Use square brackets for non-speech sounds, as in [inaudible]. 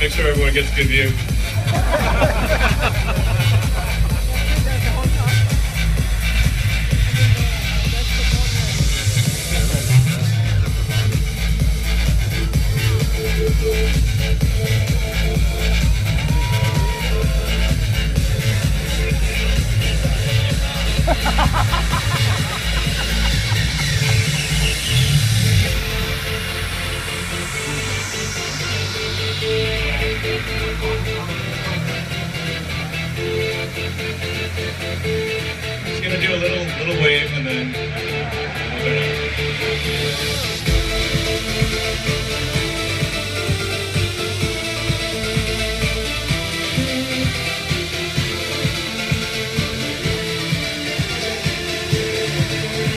make sure everyone gets a good view. [laughs] do a little little wave and then